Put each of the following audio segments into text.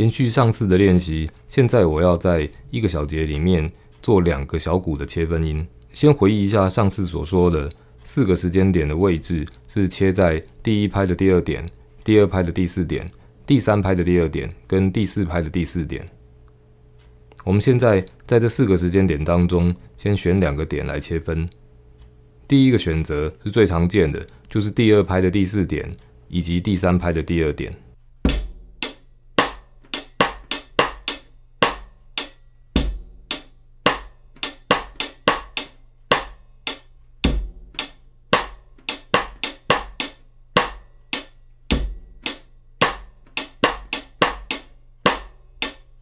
延续上次的练习，现在我要在一个小节里面做两个小鼓的切分音。先回忆一下上次所说的四个时间点的位置，是切在第一拍的第二点、第二拍的第四点、第三拍的第二点跟第四拍的第四点。我们现在在这四个时间点当中，先选两个点来切分。第一个选择是最常见的，就是第二拍的第四点以及第三拍的第二点。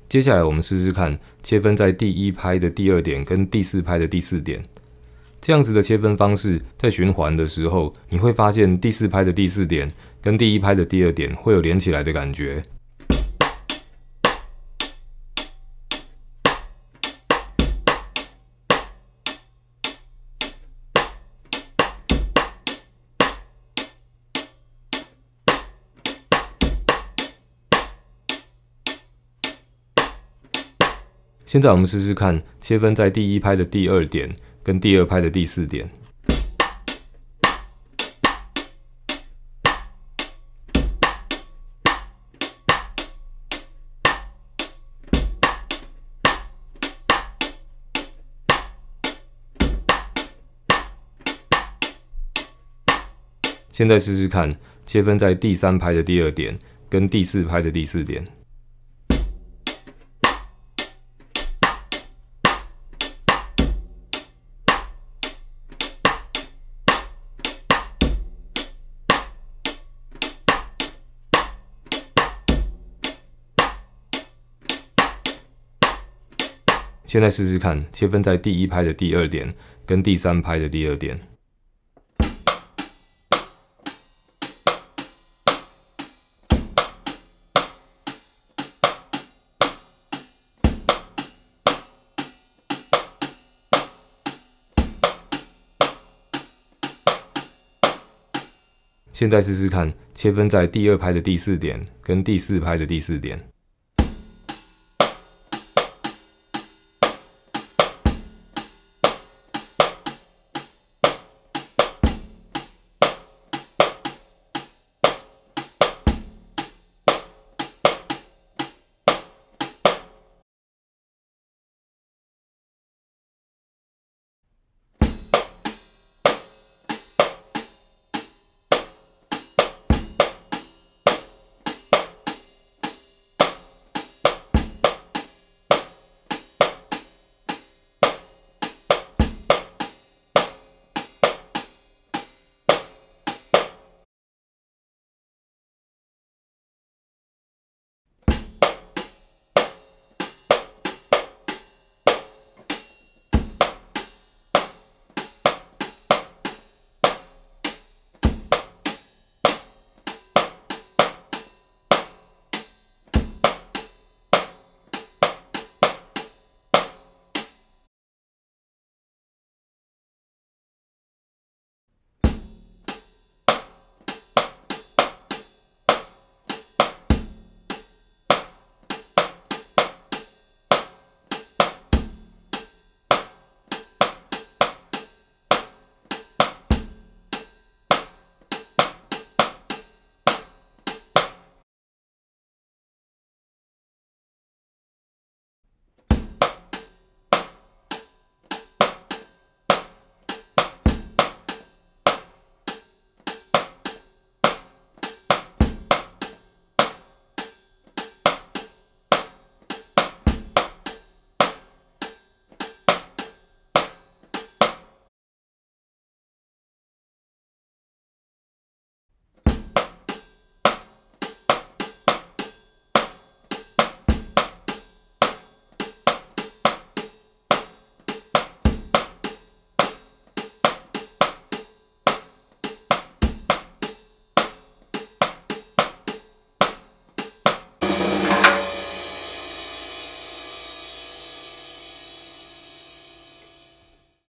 接下来我们试试看切分在第一拍的第二点跟第四拍的第四点，这样子的切分方式，在循环的时候，你会发现第四拍的第四点跟第一拍的第二点会有连起来的感觉。现在我们试试看，切分在第一拍的第二点跟第二拍的第四点。现在试试看，切分在第三拍的第二点跟第四拍的第四点。现在试试看，切分在第一拍的第二点跟第三拍的第二点。现在试试看，切分在第二拍的第四点跟第四拍的第四点。